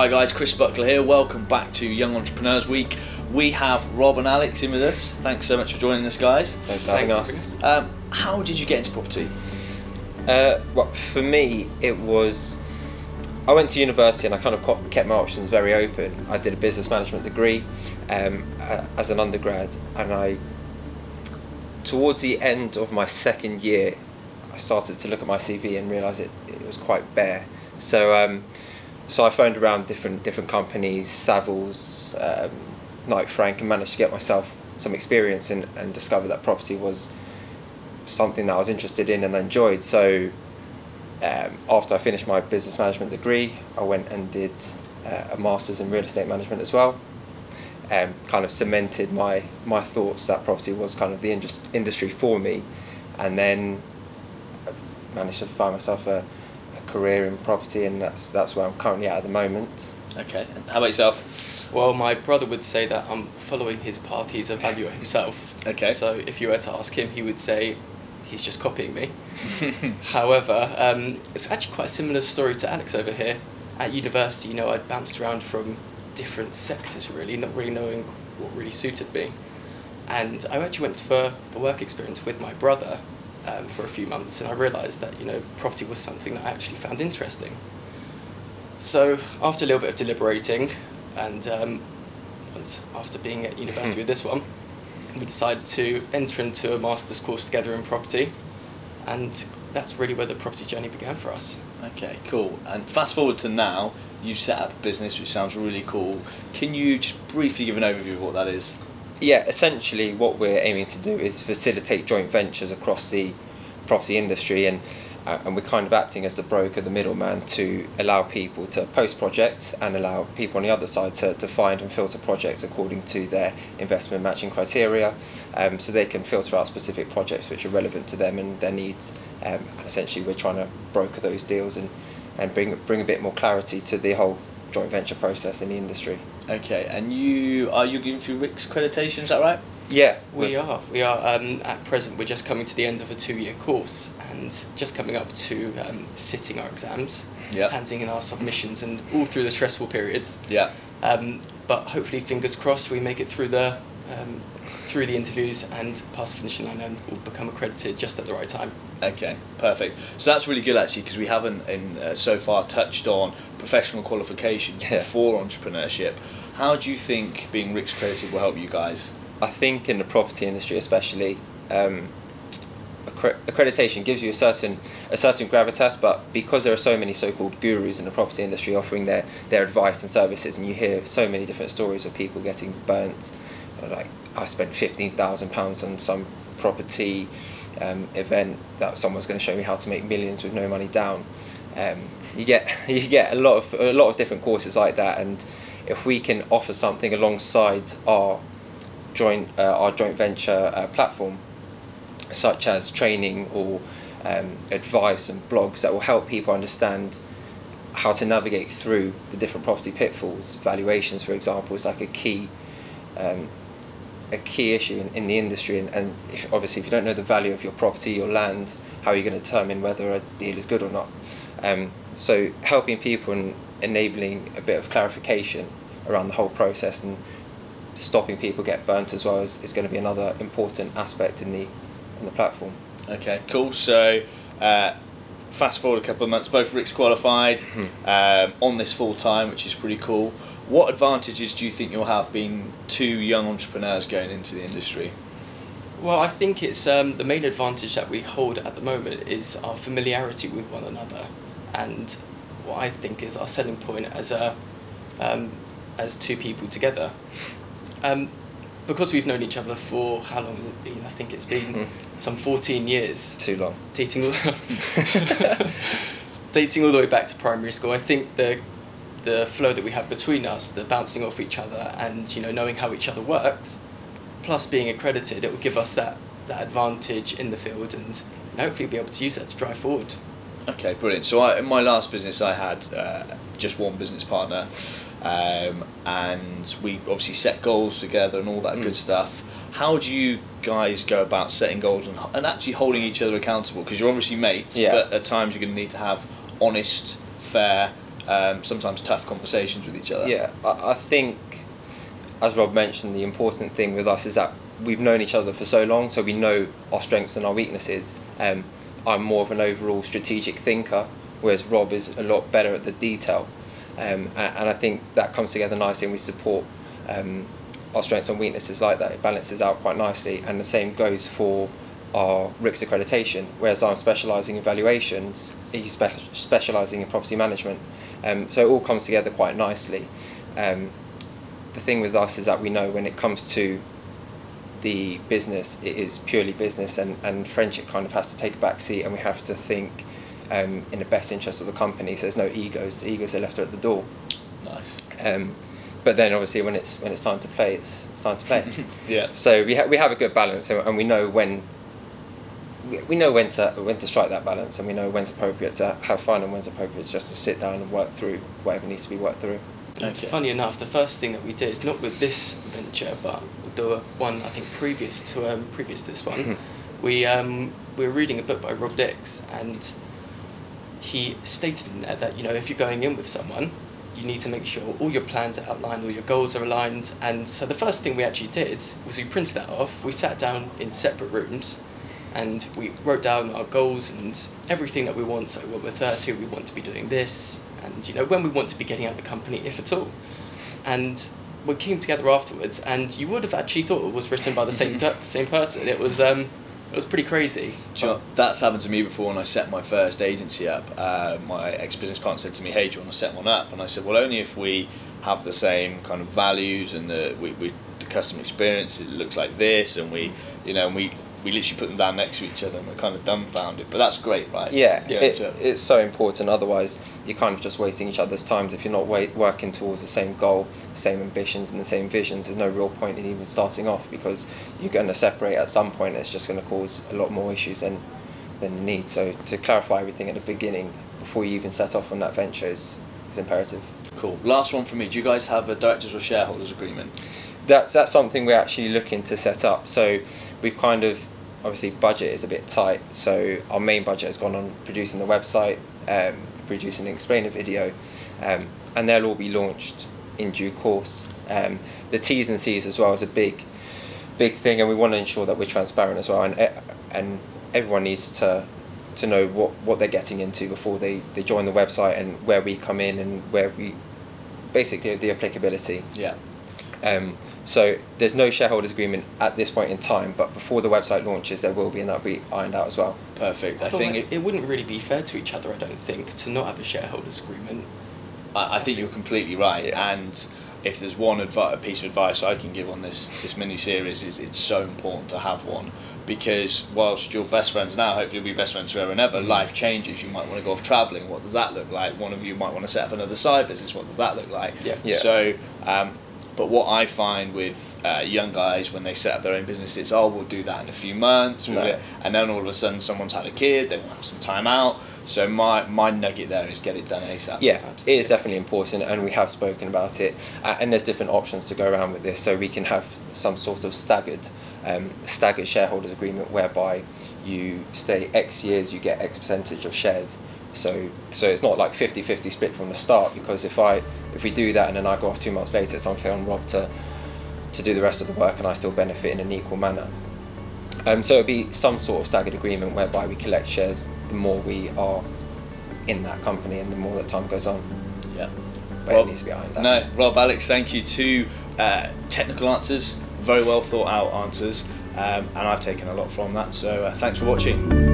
Hi guys, Chris Buckler here. Welcome back to Young Entrepreneurs Week. We have Rob and Alex in with us. Thanks so much for joining us, guys. Thanks for having Thanks. us. Um, how did you get into property? Uh, well, for me, it was. I went to university and I kind of kept my options very open. I did a business management degree um, uh, as an undergrad, and I, towards the end of my second year, I started to look at my CV and realise it, it was quite bare. So, um, so I phoned around different different companies, Savills, um, Knight Frank, and managed to get myself some experience and, and discovered that property was something that I was interested in and enjoyed. So um, after I finished my business management degree, I went and did uh, a master's in real estate management as well. Um, kind of cemented my my thoughts that property was kind of the industry for me, and then I managed to find myself a career in property, and that's that's where I'm currently at at the moment. Okay, and how about yourself? Well, my brother would say that I'm following his path. He's a valuer himself. Okay. So if you were to ask him, he would say he's just copying me. However, um, it's actually quite a similar story to Alex over here. At university, you know, I bounced around from different sectors really, not really knowing what really suited me. And I actually went for, for work experience with my brother um, for a few months, and I realised that, you know, property was something that I actually found interesting. So after a little bit of deliberating, and um, after being at university with this one, we decided to enter into a master's course together in property, and that's really where the property journey began for us. Okay, cool. And fast forward to now, you've set up a business which sounds really cool. Can you just briefly give an overview of what that is? Yeah, essentially, what we're aiming to do is facilitate joint ventures across the property industry, and uh, and we're kind of acting as the broker, the middleman, to allow people to post projects and allow people on the other side to, to find and filter projects according to their investment matching criteria, um, so they can filter out specific projects which are relevant to them and their needs. Um, and essentially, we're trying to broker those deals and and bring bring a bit more clarity to the whole joint venture process in the industry. Okay, and you are you going through RICS accreditation? Is that right? Yeah, We we're- are. We are. Um, at present, we're just coming to the end of a two-year course and just coming up to um, sitting our exams, Yeah. handing in our submissions, and all through the stressful periods. Yeah. Um, but hopefully, fingers crossed, we make it through the um, through the interviews and pass the finishing line and will become accredited just at the right time. Okay, perfect. So that's really good actually because we haven't in uh, so far touched on professional qualifications Yeah. before entrepreneurship. How do you think being RICS Creative will help you guys? I think in the property industry, especially, um, accreditation gives you a certain a certain gravitas, but because there are so many so-called gurus in the property industry offering their their advice and services, and you hear so many different stories of people getting burnt, like I spent fifteen thousand pounds on some property um, event that someone's going to show me how to make millions with no money down. Um, you get you get a lot of a lot of different courses like that, and if we can offer something alongside our joint uh, our joint venture uh, platform, such as training or um, advice and blogs that will help people understand how to navigate through the different property pitfalls. Valuations, for example, is like a key um, a key issue in, in the industry, and, and if, obviously if you don't know the value of your property, your land, how are you going to determine whether a deal is good or not? Um, so helping people and enabling a bit of clarification around the whole process and stopping people get burnt as well is, is going to be another important aspect in the in the platform. Okay, cool. So uh, fast forward a couple of months, both RICS qualified um, on this full time, which is pretty cool. What advantages do you think you'll have being two young entrepreneurs going into the industry? Well, I think it's um, the main advantage that we hold at the moment is our familiarity with one another, and what I think is our selling point as a um, as two people together. Um, because we've known each other for how long has it been? I think it's been some fourteen years. Too long. dating all dating all the way back to primary school. I think the the flow that we have between us, the bouncing off each other, and you know knowing how each other works, plus being accredited, it will give us that that advantage in the field, and hopefully be able to use that to drive forward. Okay, brilliant. So I, in my last business, I had uh, just one business partner, um, and we obviously set goals together and all that good stuff. How do you guys go about setting goals and, and actually holding each other accountable? Because you're obviously mates, Yeah. but at times you're going to need to have honest, fair um, sometimes tough conversations with each other. Yeah, I, I think, as Rob mentioned, the important thing with us is that we've known each other for so long, so we know our strengths and our weaknesses. Um, I'm more of an overall strategic thinker, whereas Rob is a lot better at the detail. Um, and, I think that comes together nicely, and we support um, our strengths and weaknesses like that. It balances out quite nicely, and the same goes for our RICS accreditation. Whereas I'm specialising in valuations, he's spe- specialising in property management. Um, so it all comes together quite nicely. Um, the thing with us is that we know when it comes to the business, it is purely business, and, and friendship kind of has to take a back seat, and we have to think um, in the best interest of the company. So there's no egos. Egos are left at the door. Nice. Um, but then obviously when it's when it's time to play, it's, it's time to play. Yeah. So we ha- we have a good balance, and, and we know when. We, we know when to when to strike that balance, and we know when's appropriate to have fun and when's appropriate just to sit down and work through whatever needs to be worked through. And Okay. Funny enough, the first thing that we did, is not with this venture, but the one I think previous to um, previous to this one, Mhm. we um, we were reading a book by Rob Dix, and he stated in there that you know if you're going in with someone, you need to make sure all your plans are outlined, all your goals are aligned. And so the first thing we actually did was we printed that off. We sat down in separate rooms, and we wrote down our goals and everything that we want. So when we're thirty, we want to be doing this, and you know when we want to be getting out of the company, if at all. And we came together afterwards, and you would have actually thought it was written by the same same person. It was um, it was pretty crazy. Know, that's happened to me before when I set my first agency up. Uh, my ex business partner said to me, "Hey, do you want to set one up?" And I said, "Well, only if we have the same kind of values and the we, we the customer experience. It looks like this, and we, you know, and we we literally put them down next to each other, and we're kind of dumbfounded. But that's great, right? Yeah, Yeah, it, it's so important. Otherwise, you're kind of just wasting each other's times if you're not wa- working towards the same goal, same ambitions, and the same visions. There's no real point in even starting off because you're going to separate at some point. It's just going to cause a lot more issues than than you need. So to clarify everything at the beginning before you even set off on that venture is is imperative. Cool. Last one for me. Do you guys have a directors or shareholders agreement? That's that's something we're actually looking to set up. So we've kind of obviously budget is a bit tight. So our main budget has gone on producing the website, um, producing an explainer video, um, and they'll all be launched in due course. Um, the T's and C's as well is a big big thing, and we want to ensure that we're transparent as well, and e- and everyone needs to to know what, what they're getting into before they, they join the website and where we come in and where we basically the applicability. Yeah. Um, so there's no shareholders agreement at this point in time, but before the website launches, there will be, and that'll be ironed out as well. Perfect. I, thought think it, it, it wouldn't really be fair to each other. I don't think to not have a shareholders agreement. I, I think you're completely right. Yeah. And if there's one advi- piece of advice I can give on this this mini series is it's so important to have one because whilst you're best friends now, hopefully you'll be best friends forever and ever. Life changes. You might want to go off travelling. What does that look like? One of you might want to set up another side business. What does that look like? Yeah. Yeah. So, um, but what I find with uh, young guys when they set up their own businesses, oh, we'll do that in a few months, No. and then all of a sudden someone's had a kid, they want some time out. So my my nugget there is get it done ASAP. Yeah, Absolutely. it is definitely important, and we have spoken about it. Uh, and there's different options to go around with this, so we can have some sort of staggered, um, staggered shareholders agreement whereby you stay X years, you get X percentage of shares. So so it's not like 50-50 split from the start because if I if we do that and then I go off two months later, it's unfair on Rob to to do the rest of the work and I still benefit in an equal manner. Um, so it'll be some sort of staggered agreement whereby we collect shares the more we are in that company and the more that time goes on. Yeah. But Rob- it needs to be ironed out. No, Rob, Alex, thank you. Two uh, technical answers, very well thought out answers, um, and I've taken a lot from that. So uh, thanks for watching.